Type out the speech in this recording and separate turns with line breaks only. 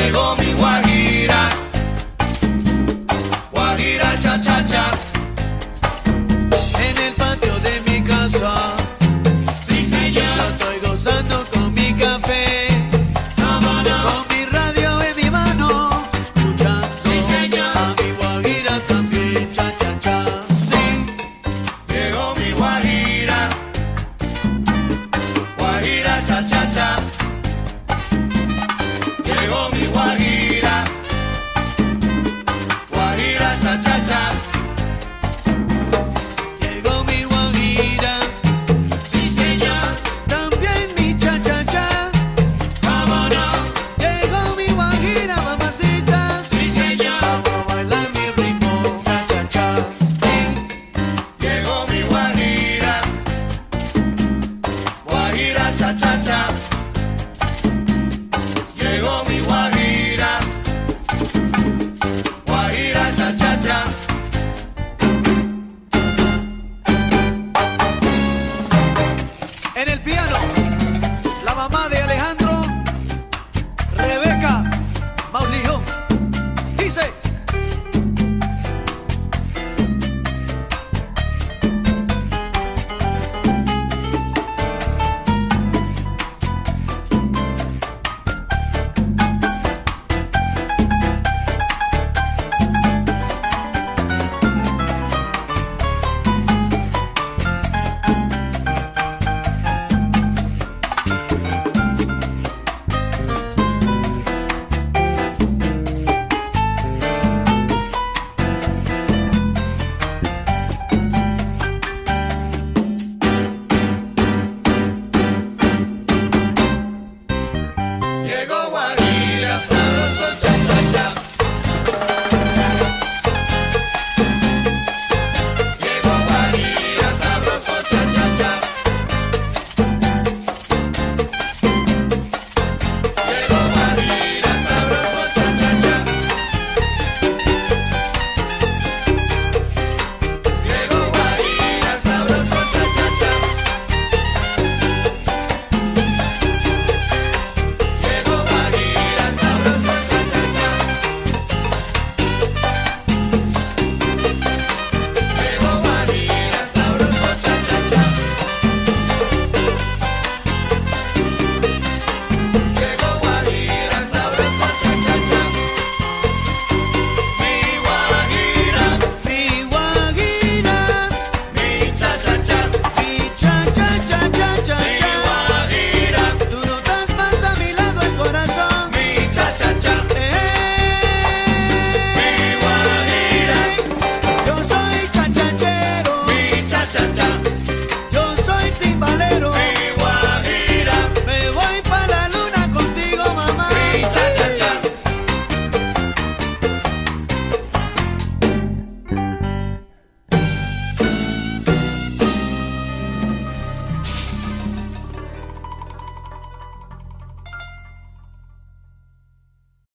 llegó mi guardia.